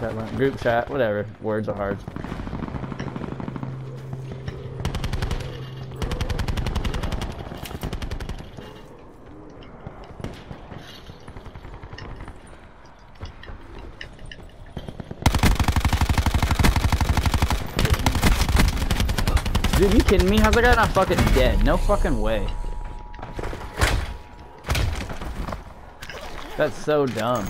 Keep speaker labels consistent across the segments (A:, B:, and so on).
A: Chat line, group chat, whatever. Words are hard. Dude, you kidding me? How's that guy not fucking dead? No fucking way. That's so dumb.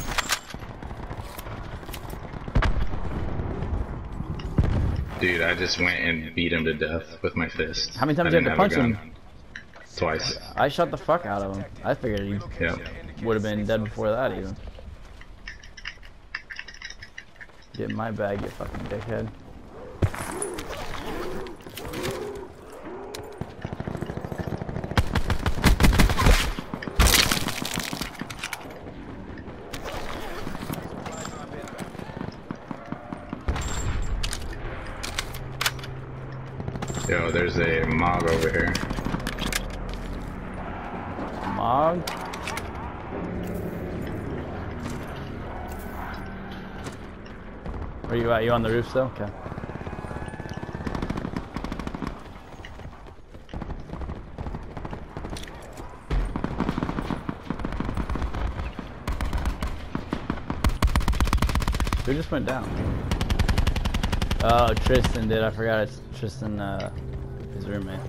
B: Dude, I just went and beat him to death with my fist.
A: How many times
B: I
A: you had to punch him?
B: Twice.
A: I shot the fuck out of him. I figured he
B: Yeah.
A: would have been dead before that even. Get in my bag, you fucking dickhead.
B: Yo, there's a mob over here.
A: Mog? Where you at? You on the roof still? Okay. Who just went down? Oh, Tristan did. I forgot it's Tristan, uh, his roommate.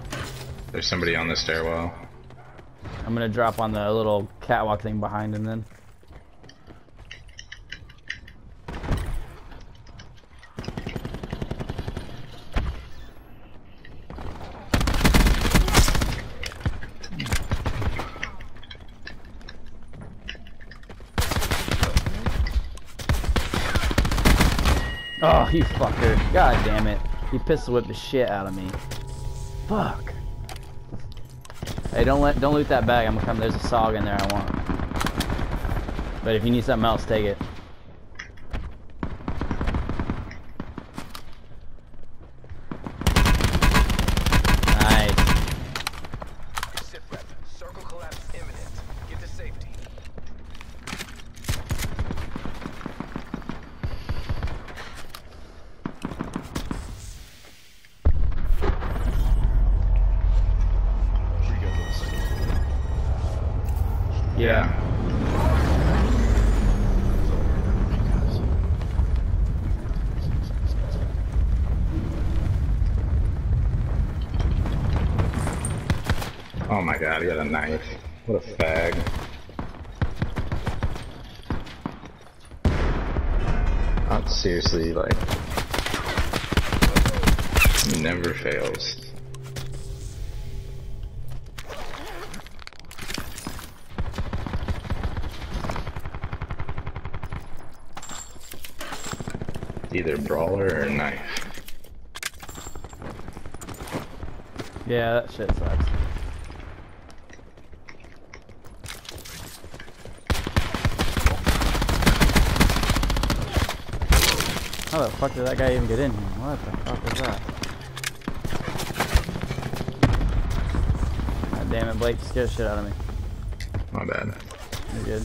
B: There's somebody on the stairwell.
A: I'm gonna drop on the little catwalk thing behind him then. Oh, you fucker. God damn it. He pistol whipped the shit out of me. Fuck. Hey, don't let don't loot that bag. I'm gonna come. There's a Saug in there I want. But if you need something else, take it.
B: He got a knife. What a fag. Not seriously, like. Never fails. Either brawler or knife.
A: Yeah, that shit sucks. How the fuck did that guy even get in here? What the fuck was that? God damn it, Blake, you scared the shit out of me.
B: My bad.
A: You're good.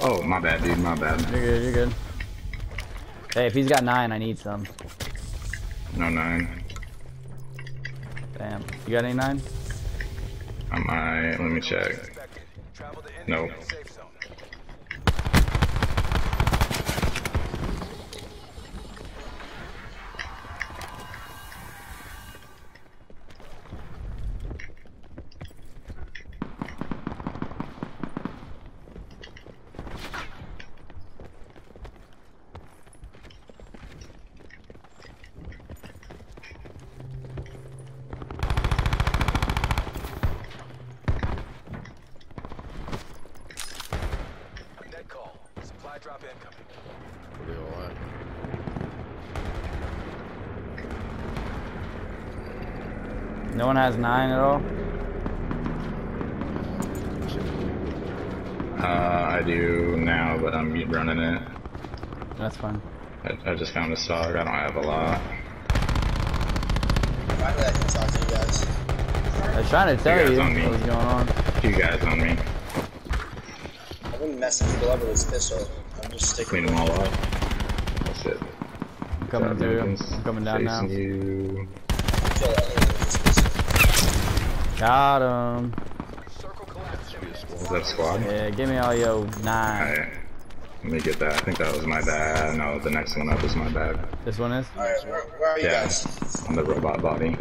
B: Oh, my bad, dude. My bad.
A: You're good, you're good. Hey, if he's got nine, I need some.
B: No nine.
A: Damn. You got any nine?
B: I might. Let me check.
C: Expected. Incoming.
A: No one has nine at all?
B: Uh, I do now, but I'm running it.
A: That's fine.
B: I, I just found a Saug. I don't have a lot.
D: Finally, I can talk to you guys.
A: I was trying to tell
B: guys
A: you
B: on me.
A: what was going on.
B: Two guys on me.
D: I've been messing people up with this pistol. I'm just
B: Clean
D: sticking
B: them all up. That's it.
A: I'm coming through. I'm coming down now.
B: You.
D: kill anyone with this pistol.
A: Got him.
C: Circle collapse.
B: Is that squad?
A: Yeah, give me all your nine.
B: Alright. Let me get that. I think that was my bad. No, the next one up is my bad.
A: This one is?
D: Alright, where, where are you
B: Yeah.
D: guys?
B: On the robot body.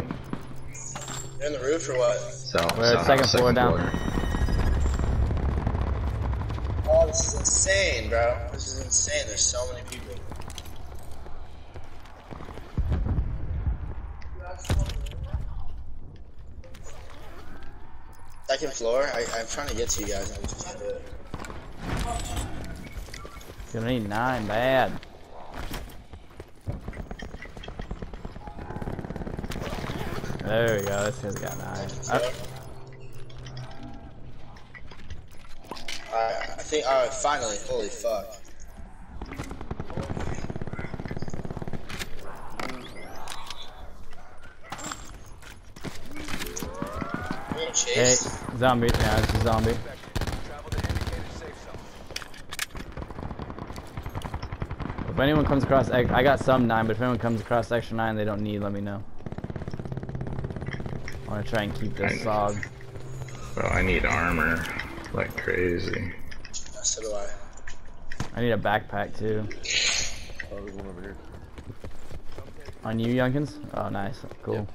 D: You're in the roof or what?
B: So,
A: We're at
B: south
A: second floor down.
D: Oh, this is insane, bro. This is insane. There's so many people. Second floor. I, I'm trying to get to you guys. I just can't do it.
A: Gonna need nine, bad. There we go, this guy's got nine. Uh,
D: Alright, I think. Alright, finally. Holy fuck. Being
A: hey, zombie, yeah, it's a zombie.
C: Travel to indicated safe zone.
A: If anyone comes across, I got some nine, but if anyone comes across extra nine they don't need, let me know. I wanna try and keep this
B: I-
A: Saug.
B: Bro, I need armor like crazy.
D: So do I.
A: I need a backpack too.
E: Oh, there's one over here.
A: On you, Younkins? Oh, nice. Cool.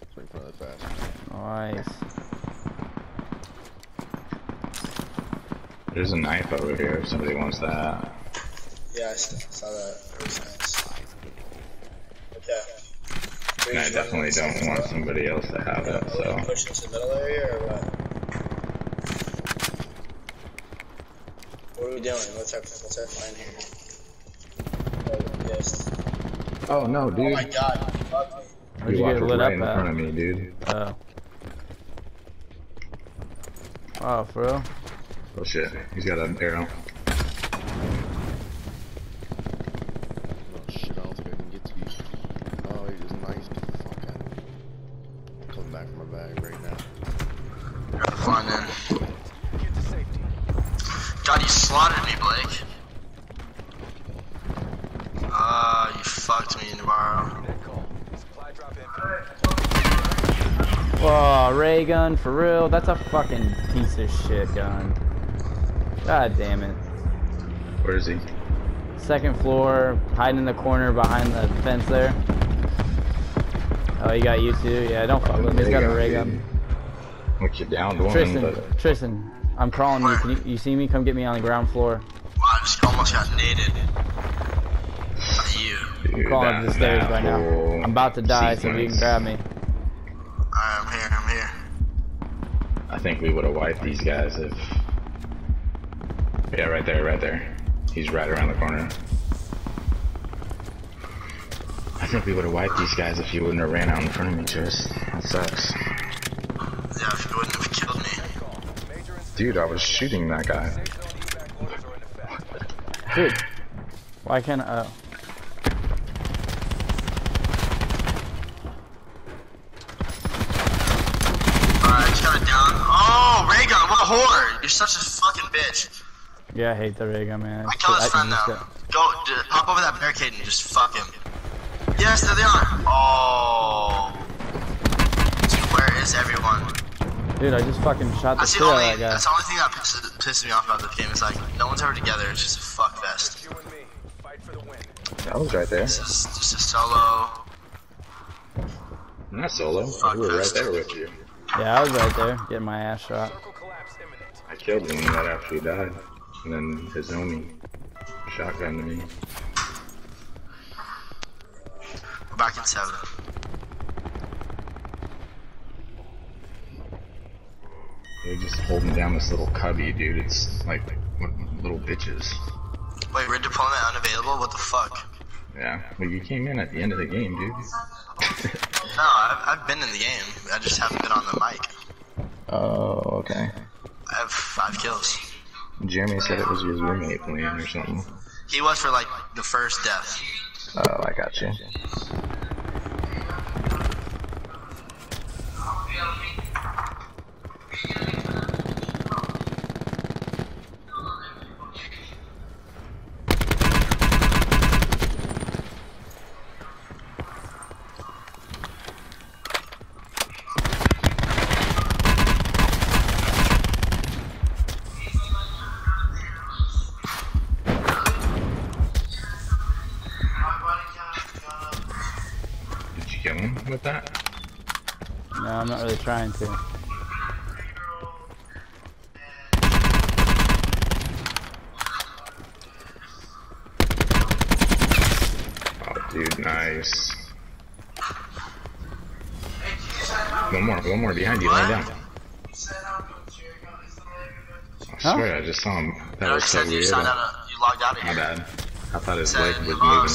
E: It's right in front of that fast.
A: Nice.
B: There's a knife over here if somebody wants that.
D: Yeah, I s- saw that. It was nice. Okay.
B: And I definitely don't want somebody else to have it, so.
D: push into the middle area or what? What are we doing? What's our what's our plan here? Oh, I'm.
B: Oh no,
D: Oh
B: dude.
D: my god, you fucked me.
A: Where'd
B: You
A: you get lit
B: right
A: up
B: in
A: at?
B: front of me, dude.
A: Oh. Oh, for real?
B: Oh shit, he's got an arrow.
E: Oh shit, I don't think I can get to you. Oh, he just knifed the fuck out of me. I'm coming back from my bag right now.
D: Fun then.
C: Get to safety.
D: God, you slaughtered me, Blake. Ah, you fucked me, Navarro.
C: Net call. Supply drop inbound.
A: Whoa, ray gun, for real? That's a fucking piece of shit gun. God damn it.
B: Where is he?
A: Second floor, hiding in the corner behind the fence there. Oh, he got you too? Yeah, don't fuck with him. He's got a ray gun.
B: Look, you downed one,
A: Tristan, Tristan, I'm crawling you. Can you, you see me? Come get me on the ground floor.
D: I just almost got naded. You.
B: dude,
A: crawling up the stairs right now. I'm about to die, so you can grab me.
D: I'm here, I'm here.
B: I think we would have wiped these guys if. Yeah, right there, right there. He's right around the corner. I think we would have wiped these guys if you wouldn't have ran out in front of me, Tris. That sucks.
D: Yeah, if you wouldn't have killed me.
C: Net call. Major incident.
B: Dude, I was shooting that guy.
C: Safe zone evac orders are in effect.
A: Dude, why can't uh, I? Oh.
D: Alright, got it down. Oh, Raygun, what a whore! You're such a fucking bitch.
A: Yeah, I hate the ray gun, man.
D: I killed his friend
A: just
D: now. Go, d- hop over that barricade and just fuck him. Yes, there they are. Oh. Dude, where is everyone?
A: Dude, I just fucking shot the
D: That's
A: shit
D: the
A: out of that guy.
D: that's the only thing that pisses, pisses me off about this game. Is like, no one's ever together. It's just a fuck fest.
C: You and me. Fight for the win.
B: I was right there.
D: This is just a solo.
B: Not solo.
D: Fuck
B: We were right there with you.
A: Yeah, I was right there, getting my ass shot.
C: Circle collapse imminent.
B: I killed him right after he died. And then his homie shotgunned me.
D: We're back in seven.
B: They're just holding down this little cubby, dude. It's like what- little bitches.
D: Wait, red deployment unavailable? What the fuck?
B: Yeah. Well, you came in at the end of the game, dude.
D: No, I've, I've been in the game. I just haven't been on the mic.
B: Oh, okay.
D: I have five kills.
B: Jeremy said it was his roommate playing or something.
D: He was for like the first death.
B: Oh, I got you. Him with that?
A: No, I'm not really trying to.
B: Oh, dude, nice. One more, one more behind you, lay down. I
A: Huh?
B: swear I just saw him.
D: You
B: That
D: already
B: was so
D: said you
B: weird.
D: signed out of, you logged out of
B: My
D: here.
B: bad. I thought his leg was moving.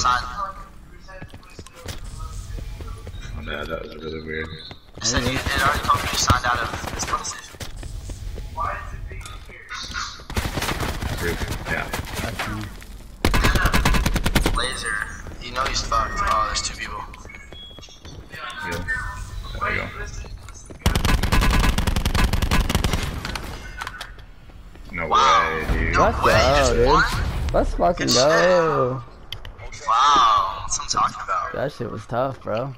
D: Sign,
B: that was really weird.
D: it said you, it already told me you signed out of this police station.
B: Roof, yeah.
D: Laser, you know he's fucked. Oh, there's two people.
B: Good. There we go. No
D: Wow.
B: way, dude.
D: No
A: Let's
D: way, you just
A: go, dude.
D: won?
A: Let's fucking
D: Good
A: go.
D: Wow, that's what I'm talking about.
A: That shit was tough, bro.